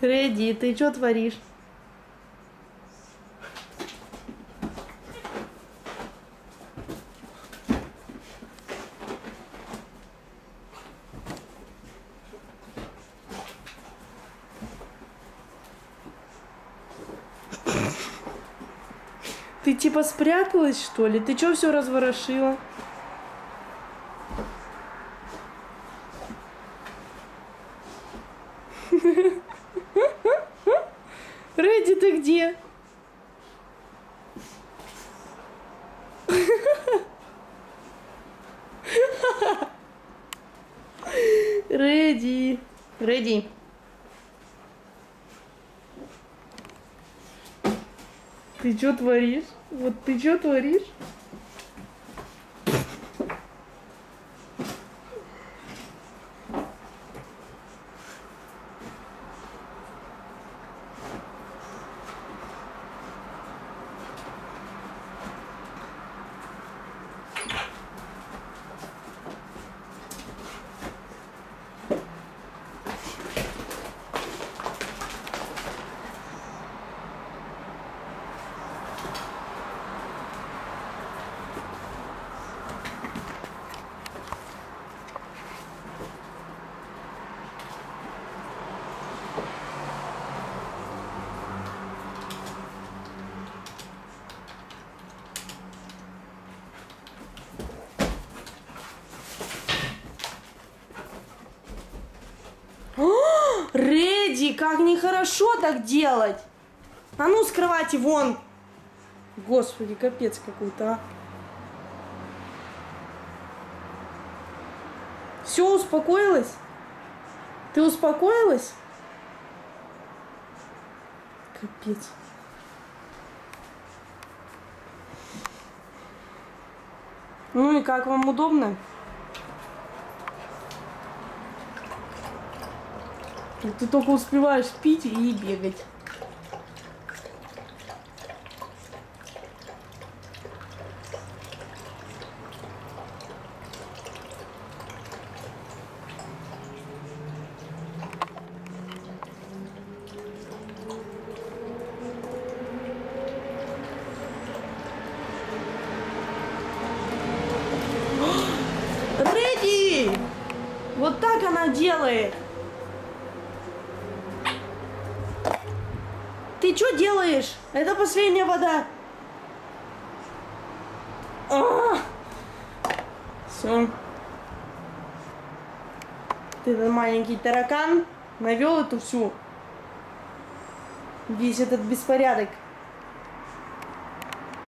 Рэдди, ты что творишь? Ты типа спряталась, что ли? Ты что все разворошила? Рэдди, ты где? Рэдди. Рэдди. Ты что творишь? Вот ты что творишь? Рэдди, как нехорошо так делать. А ну с кровати вон. Господи, капец какой-то, а. Все, успокоилась? Ты успокоилась? Капец. Ну и как вам удобно? Ты только успеваешь пить и бегать. Рэдди! Вот так она делает. Ты что делаешь? Это последняя вода. Все. Ты этот маленький таракан навел эту всю весь этот беспорядок.